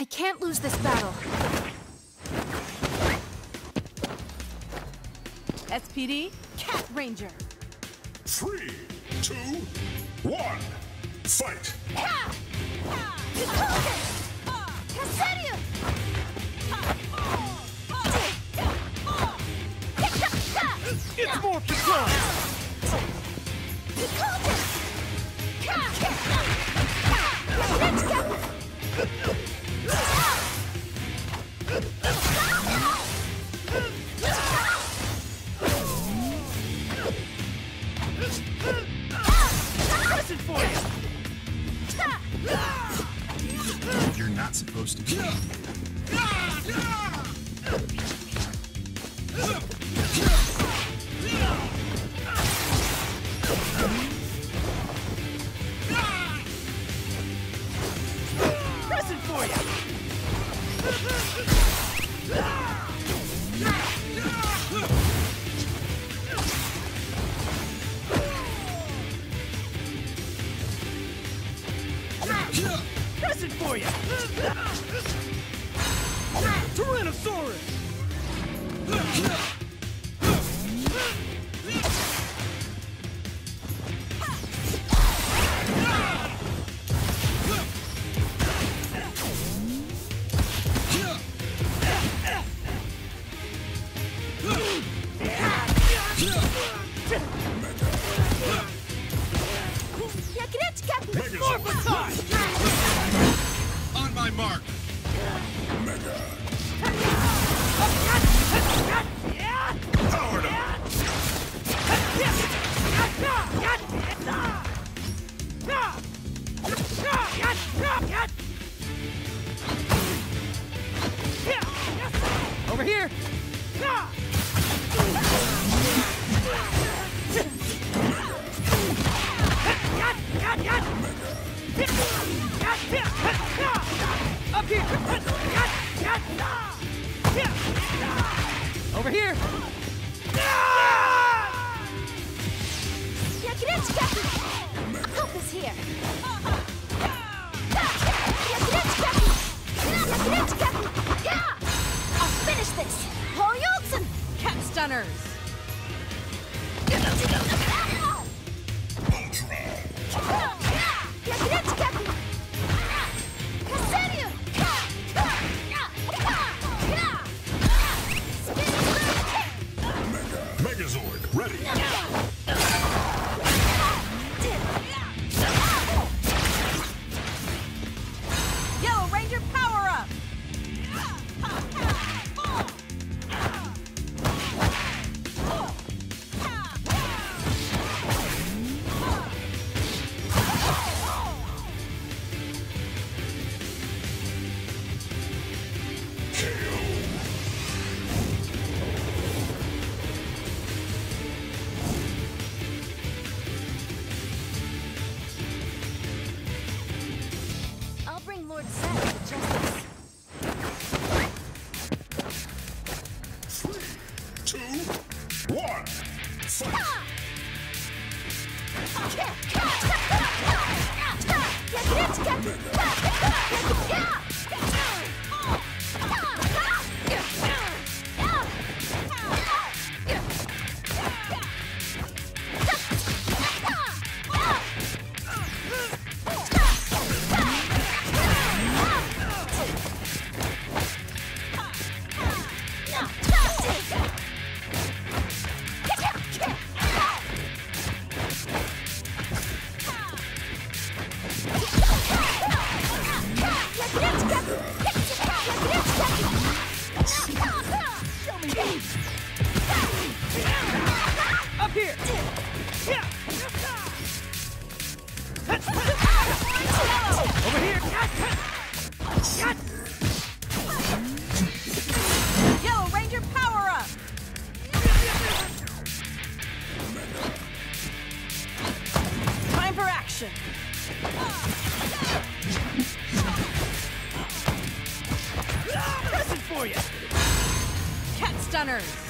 I can't lose this battle. SPD, Kat Ranger. Three, two, one, fight! It's more time! Supposed to be. Present for you! Present for you! Tyrannosaurus! My mark. Powered up! Over here! Cat Up here! Over here! Yellow Ranger, power up. Time for action. Present for you! Cat Stunners.